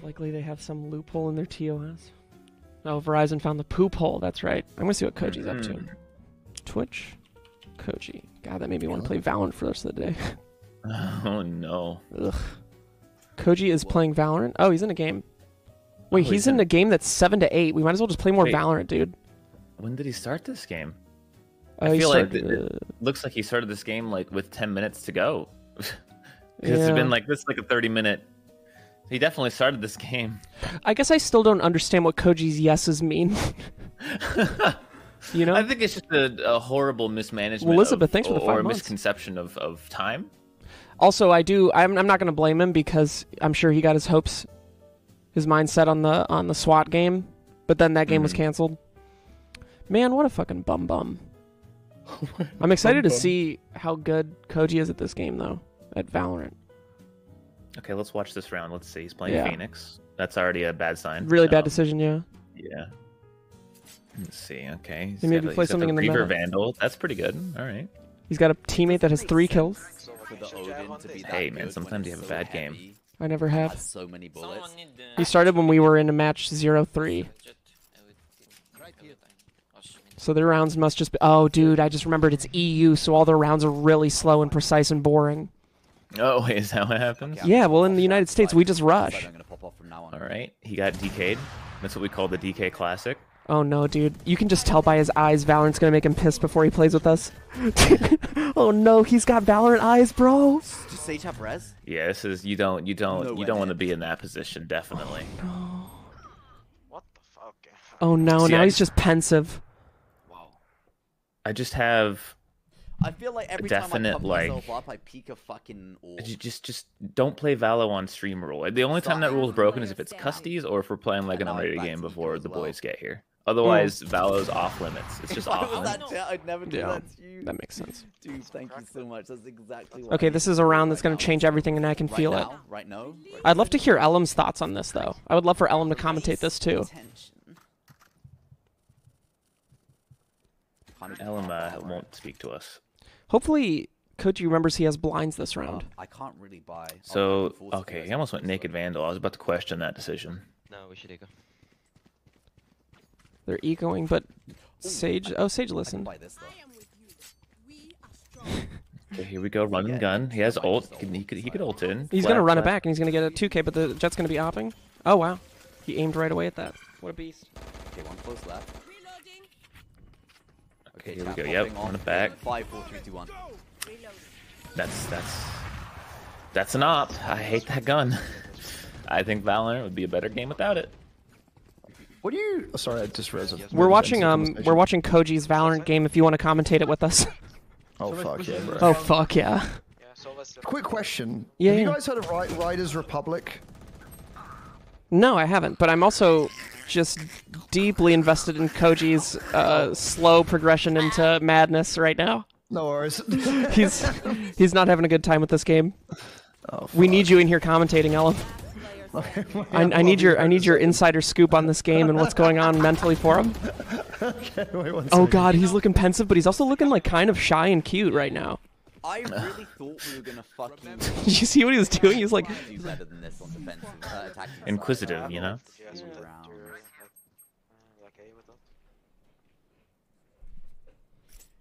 It's likely they have some loophole in their TOS. Oh, Verizon found the poop hole. That's right. I'm gonna see what Koji's up to. Mhm. Twitch, Koji. God, that made me want to play Valorant for the rest of the day. Oh no. Ugh. Koji is playing Valorant. Oh, he's in a game. Wait, Oh, he's, in a game that's seven to eight. We might as well just play more Wait. Valorant, dude. When did he start this game? Oh, I feel like started, th- uh, Looks like he started this game like with 10 minutes to go. Yeah. It's been like this is like a 30 minute. He definitely started this game. I guess I still don't understand what Koji's yeses mean. you know? I think it's just a, a horrible mismanagement. Well, Elizabeth, of- thanks for the or five a months. misconception of, of time. Also, I do. I'm, I'm not going to blame him because I'm sure he got his hopes, his mind set on the on the SWAT game, but then that game was Mhm. canceled. Man, what a fucking bum bum. I'm excited to bum. see how good Koji is at this game, though, at Valorant. Okay, let's watch this round. Let's see. He's playing Yeah. Phoenix. That's already a bad sign. Really bad decision, yeah. Yeah. Let's see. Okay. He maybe got play he's got something in the Reaver meta. Vandal. That's pretty good. All right. He's got a teammate that has three kills. For the Odin to be that Hey, man, sometimes you it's have a so bad game. I never have. so many bullets. He started when we were in a match 0-3. So their rounds must just be. Oh, dude, I just remembered it's EU, so all their rounds are really slow and precise and boring. Oh, wait, is that what happens? Okay, Yeah, well, in the United States, we just rush. I'm gonna pop off from now on. All right. He got DK'd. That's what we call the DK Classic. Oh no, dude. You can just tell by his eyes Valorant's gonna make him pissed before he plays with us. oh no, he's got Valorant eyes, bro. Does Sage have res? Yeah, this is you don't you don't you Nowhere don't want to be in that position. Definitely. Oh, what the fuck? Oh no, See, now I- he's just pensive. Wow. I just have I feel like every time I definite, pump like- myself up, I peak a fucking orb. j- just just don't play Valo on stream rule. The only time that rule is broken is if it's custies or if we're playing like an And unrated game before Eco the well. boys get here. Otherwise, Valo's off limits. It's just If off limits. That, I'd never do Yeah, that to you. That makes sense. Dude, thank you so much. That's exactly what Okay, I this is a do round that's gonna change everything, and I can Right feel it. Right now? Right I'd love to hear Elam's thoughts on this, though. I would love for Elam to commentate this too. Attention. Elam uh, won't speak to us. Hopefully, Koji remembers he has blinds this Uh, round. I can't really buy. So I can force okay, he almost went so- naked Vandal. I was about to question that decision. No, we should go. They're ecoing, but Sage. Oh, Sage I can listened. buy. Okay, here we go. Run and gun. He has might ult. He could, ult he could, he could ult in. He's gonna run it back, and he's gonna get a 2K, but the Jett's gonna be opping. Oh wow, he aimed right away at that. What a beast. Okay, one close left. Okay, here we go. Yep, on the back. Five, four, three, two, one. That's that's that's an op. I hate that gun. I think Valorant would be a better game without it. What do you? Oh, sorry, I just realized. I've We're watching um we're watching Koji's Valorant game. If you want to commentate it with us. Oh fuck yeah, bro. oh fuck yeah. Yeah, so let's. Quick question. Yeah, Have you guys heard of Ri- Riders Republic? No, I haven't. But I'm also just deeply invested in Koji's uh, slow progression into madness right now. No worries. He's he's not having a good time with this game. oh, We need you in here commentating, Ellen. I, I need your I need your insider scoop on this game and what's going on mentally for him. Okay, wait Oh god, he's looking pensive, but he's also looking like kind of shy and cute right now. I really thought we were gonna fucking Did you see what he was doing? He's like, do better than this on defensive, uh, attacking side. Inquisitive, you know. Yeah, so that Round. you're like, uh, like A with that.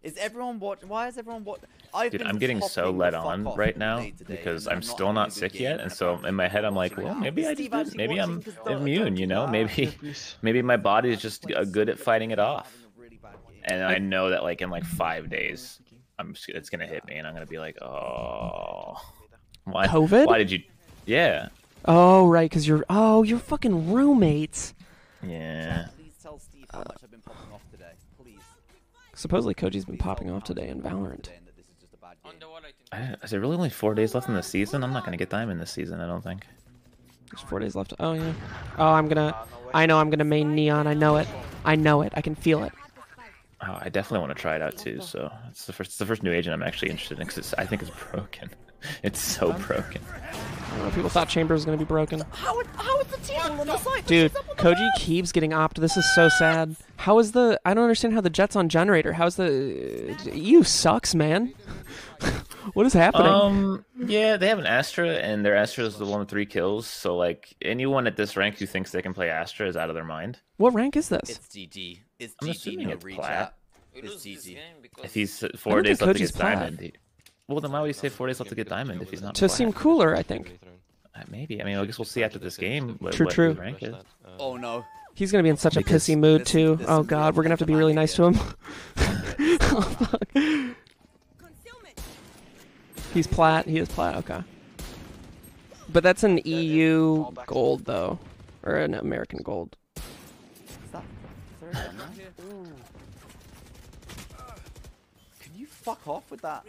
Is everyone watch? Why is everyone watch? I've Dude, been I'm getting so hopping the led on right now today, because and I'm not still not sick yet, and and so in my head I'm like, well, maybe I Steve just actually maybe I'm watching 'cause don't- immune, you know, maybe maybe my body is just uh, good at fighting it off, and I know that like in like five days, I'm just, it's gonna hit me, and I'm gonna be like, oh, why? COVID? Why did you? Yeah, oh right, because you're oh you're fucking roommates. yeah. Please tell Steve how much I've been popping off today. Please. Supposedly Koji's been popping off today I've in Valorant. today and that this is just a bad game. I, is there really only four days left in the season? I'm not gonna get diamond this season. I don't think. There's four days left. Oh yeah. Oh, I'm gonna. Uh, I know I'm gonna main neon. I know it. I know it. I can feel it. Oh, I definitely want to try it out too. So it's the first, it's the first new agent I'm actually interested in because I think it's broken. It's so broken. I don't know. People thought Chamber was gonna be broken. How, how is the team all on the side? Dude, Koji keeps getting opped. This is so sad. How is the? I don't understand how the Jett's on generator. How's the? You sucks, man. What is happening? Um, yeah, they have an Astra, and their Astra is the one with three kills. So like anyone at this rank who thinks they can play Astra is out of their mind. what rank is this? It's GG. It's I'm GG. assuming No it's rechat. plat. We It's lose this GG. game because If he's four days think left to get plat. diamond, he... well then why would you say four days left to get diamond if he's not? to plat? seem cooler, I think. Uh, Maybe. I mean, I guess we'll see after this game. What, True, what true. his rank is. Oh no. He's gonna be in such a pissy mood this- too. this Oh god, we're gonna have to be really nice to him. oh, fuck. He's plat. He is plat. Okay. But that's an EU gold though, or an American gold. Is that third one, man? Ooh. Can you fuck off with that?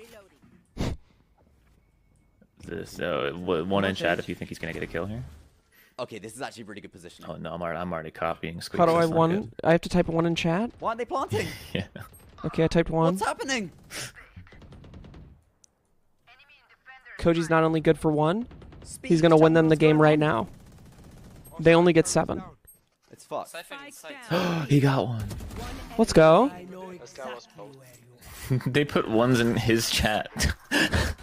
This, uh, one in chat if you think he's gonna get a kill here. Okay, this is actually really good position. Oh no, I'm already, I'm already copying. Squeaks, How do I one? good. I have to type one in chat. Why aren't they planting? Yeah. Okay, I typed one. What's happening? Koji's not only good for one, he's gonna win them the game right now. They only get seven. It's fucked. He got one. Let's go. This guy was both. they put ones in his chat.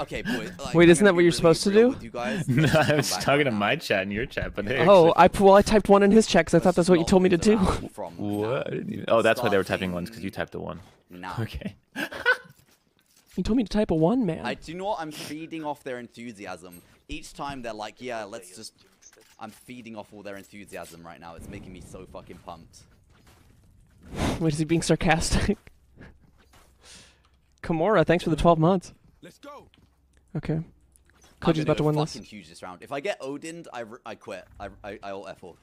Okay, boys. Like, Wait, isn't that what you're really supposed to do? You guys. no, I was talking to my chat and your chat, but hey. Oh, I well, I typed one in his chat because I thought that's what you told me to do. move around From What? I didn't even- Oh, that's why they were typing Starting ones because you typed a one. now. Okay. You told me to type a one, man. I do you know what? I'm feeding off their enthusiasm. Each time they're like, yeah, let's just. I'm feeding off all their enthusiasm right now. It's making me so fucking pumped. Wait, is he being sarcastic? Kimura, thanks for the 12 months. Let's go. Okay. I'm Koji's about to win this. fucking huge this round. If I get Odin, I, I quit. I I I ult F4.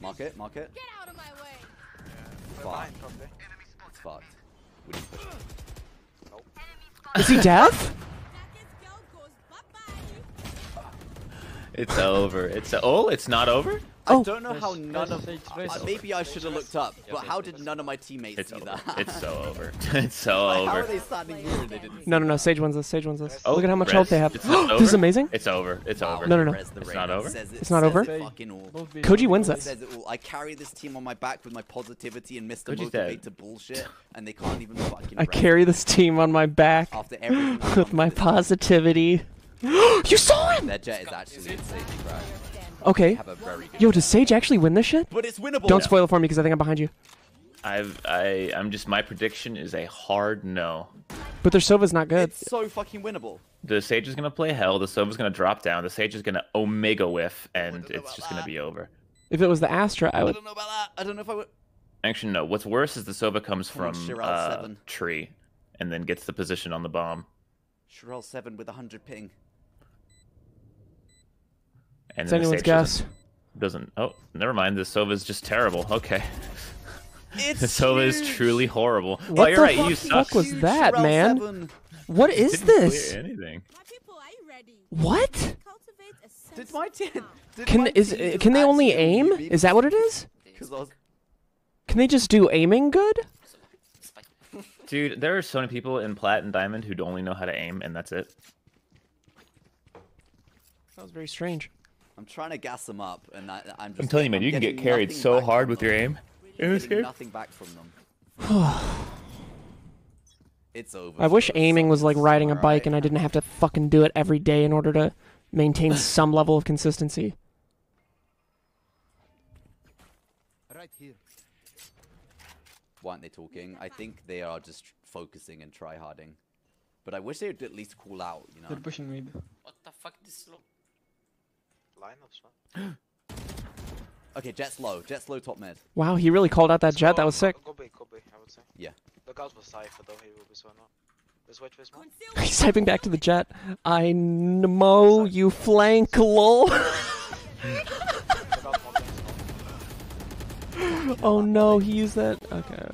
Mark it, mark it. Get out of my way. Fuck. Fine, probably. It's fucked. We didn't push it. Is he deaf? Blackest girl goes bye-bye. It's over. It's oh, it's not over. Oh. I don't know how none of uh, maybe I should have looked up, but how did none of my teammates It's see over. that? It's so over. It's so Like, how are they standing here and they didn't? No, no, no. Sage wins this. Sage wins this. Oh, Look at how much res. health they have. It's not this is amazing. It's over. It's Wow, over. No, no, no. It's not over? it- It's not over? it. Koji wins It this. says it all. I carry this team on my back with my positivity and Mr. Koji's to bullshit, and they can't even fucking. I carry this team on my back after everything. With my positivity. you saw him! Their Jett is actually insanely trash. Okay. Have a very good. Yo, does Sage actually win this shit? But it's winnable. Don't spoil it for me because I think I'm behind you. I've I I'm just my prediction is a hard no. But their Sova's not good. It's so fucking winnable. The Sage is gonna play hell. The Sova's gonna drop down. The Sage is gonna Omega whiff, and it's just gonna be over. If it was the Astra, I would. I don't know about that. I don't know if I would. Actually, no. What's worse is the Sova comes from Shirel uh, seven. tree, and then gets the position on the bomb, Sherelle seven with 100 ping. And It's then the anyone's Sage guess. doesn't, doesn't. Oh, never mind. The Sova is just terrible. Okay, It's the Sova is truly horrible. What oh, you're the right. You fuck was Huge that, man? seven. What is Didn't clear this? Anything? My people, are you ready? What? Cultivate a sense Did my of team? calm. Did Can my is team uh, just can they only aim? Is that what it is? Because I was. Can they just do aiming good? Dude, there are so many people in Plat and Diamond who only know how to aim, and that's it. That was very strange. I'm trying to gas them up, and I, I'm just. I'm telling you, man, I'm you can get carried so hard from with your aim. in this Getting game. nothing back from them. it's over. I wish aiming was like riding a alright? bike and I didn't have to fucking do it every day in order to maintain some level of consistency. Right here. Why aren't they talking? I think they are just focusing and tryharding. But I wish they would at least call out, you know. They're pushing mid. What the fuck this slow? Lineups, man. Okay, Jett's low. Jett's low top mid. Wow, he really called out that Jett. That was sick. Go, go big, go big, I would say. Yeah. Look out for Cypher though, he will be so not. Let's wait for his move. He's typing back to the Jett. I know you flank, lol. Look out for Moblins. oh no, he used that. Okay.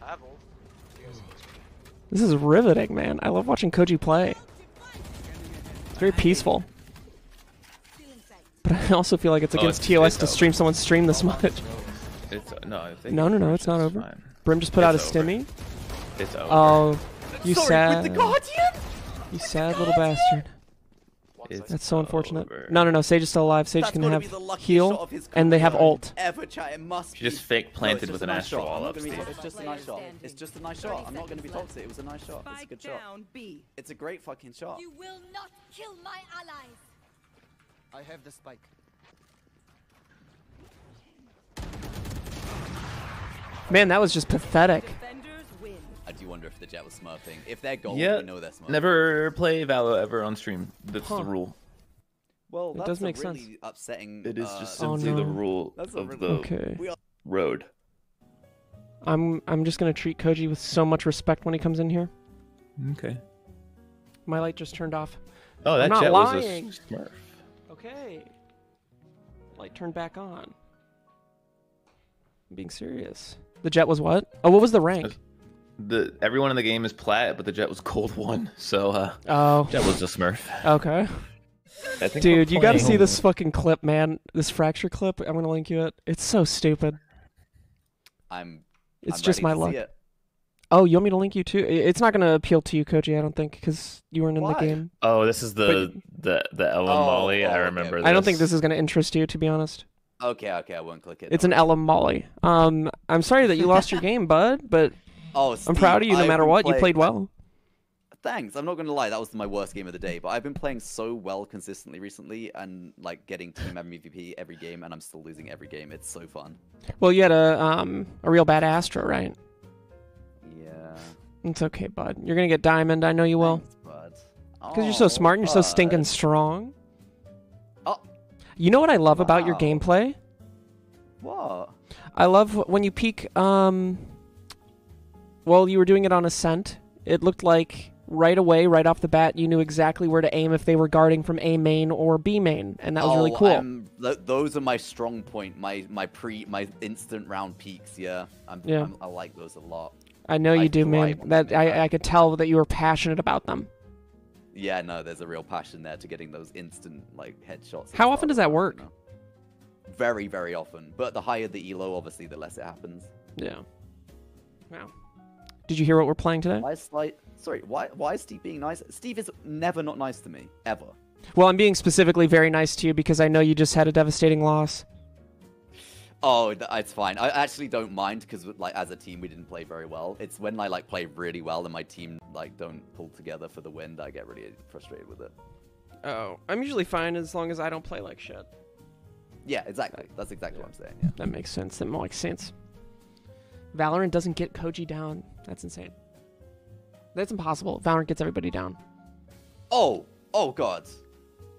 I have ult. You guys- This is riveting, man. I love watching Koji play. It's very peaceful. But I also feel like it's Oh, against it's- TOS it's to over. stream someone's stream this much. It's uh, no. If they No, no, no, it's not over. fine. Brim just put out a over. stimmy. It's over. Oh, you Sorry, sad. with the Guardian? You sad little bastard. It's That's so unfortunate. over. No, no, no. Sage is still alive. Sage That's can have be heal, shot of his and they have career ult. Ever. It must She just fake No, planted just with an nice astral shot. Wall up be- It's just a nice shot. It's just a nice shot. I'm not going to be toxic. It was a nice shot. It's a good shot. down B. It's a great fucking shot. You will not kill my allies. I have the spike. Man, that was just pathetic. I do wonder if the Jett was smurfing. If they're gold, Yeah, we know they're smurfing. never play Valo ever on stream. That's Huh. the rule. Well, It does a make sense. upsetting. It is uh, just Oh, simply the rule That's of really- the Okay. Road. I'm I'm just gonna treat Koji with so much respect when he comes in here. Okay. My light just turned off. Oh, that not Jett lying. was a Smurf. Okay. Light turned back on. I'm being serious. The Jett was what? Oh, what was the rank? The everyone in the game is plat, but the Jett was cold one. So uh, Oh, Jett was a Smurf. okay. Dude, you gotta see this fucking clip, man. This fracture clip. I'm gonna link you it. It's so stupid. I'm. It's I'm just ready my to luck. see it. Oh, you want me to link you too? It's not gonna appeal to you, Koji. I don't think, because you weren't in Why? the game. Oh, this is the the the Ella Oh, Molly. oh, I remember. okay. I don't think this is gonna interest you, to be honest. Okay, okay, I won't click it. It's don't an worry. Ella Molly. Um, I'm sorry that you lost your game, bud, but Oh, I'm proud of you no I've matter been what. You played well. Thanks. I'm not gonna lie, that was my worst game of the day. But I've been playing so well consistently recently, and like getting team MVP every game, and I'm still losing every game. It's so fun. Well, you had a um a real bad Astra, right? Yeah. It's okay, bud. You're gonna get diamond. I know you will. Thanks, bud. Because you're so Oh, smart and you're so stinking strong. Oh. You know what I love about your gameplay? What? I love when you peek. Um, well, you were doing it on Ascent. It looked like right away, right off the bat, you knew exactly where to aim if they were guarding from A main or B main, and that was really Oh, cool. I'm- th- those are my strong point. My my pre my instant round peaks. Yeah. I'm, Yeah. I'm, I like those a lot. I know you I do, man. That. I, I could tell that you were passionate about them. Yeah, no, there's a real passion there to getting those instant like headshots. How often does that work? you know? Very, very often. But the higher the elo, obviously, the less it happens. Yeah. Wow. Did you hear what we're playing today? Why is Slight? Sorry, why why is Steve being nice? Steve is never not nice to me ever. Well, I'm being specifically very nice to you because I know you just had a devastating loss. Oh, it's fine. I actually don't mind because like as a team we didn't play very well. It's when I like play really well and my team like don't pull together for the win that I get really frustrated with it. Oh, I'm usually fine as long as I don't play like shit. Yeah, exactly. That's exactly what I'm saying. Yeah. That makes sense. That makes sense. Valorant doesn't get Koji down. That's insane. That's impossible. Valorant gets everybody down. Oh, oh God.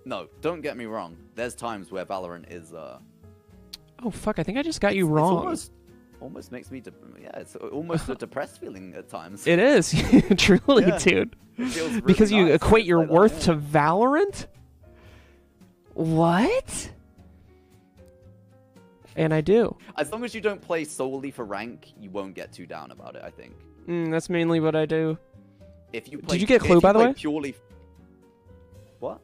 No, don't get me wrong. There's times where Valorant is uh Oh fuck! I think I just got you it's wrong. almost, almost makes me de- yeah, it's almost a depressed feeling at times. It is truly, Yeah. dude. Really because you equate your like that, worth yeah. to Valorant. What? And I do. As long as you don't play solely for rank, you won't get too down about it. I think. Mm, that's mainly what I do. If you play, you get Clue, by the way? Purely. What?